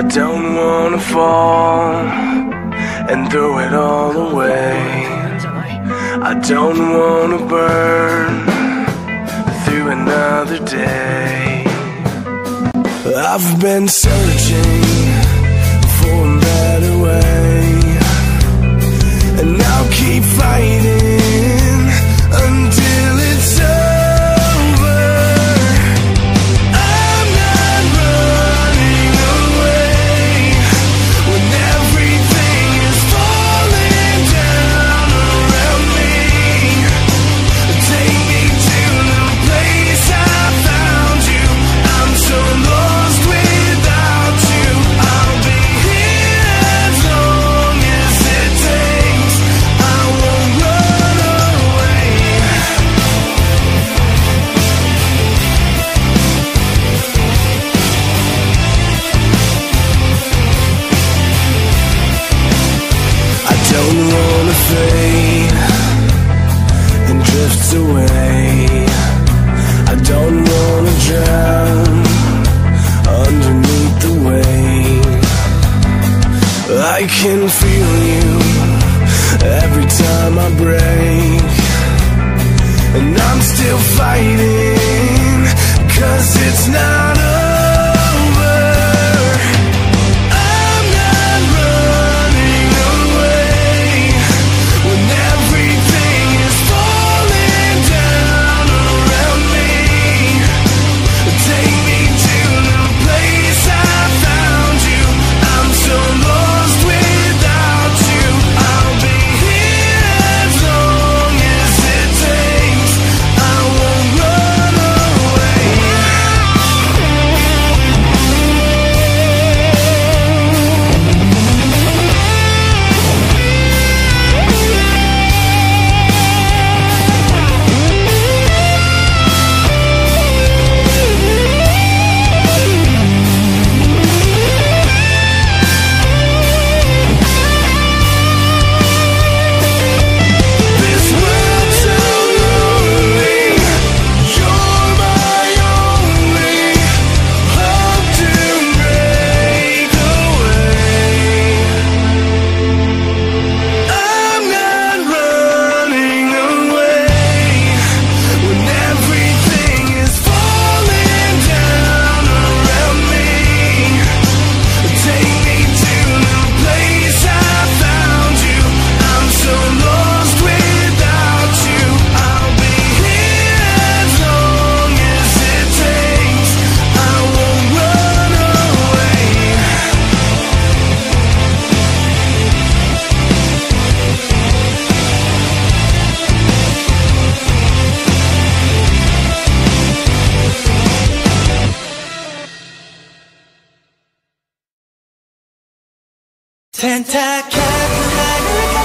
I don't wanna fall and throw it all away. I don't wanna burn through another day. I've been searching. can feel you every time I break, and I'm still fighting. Santa Catherine.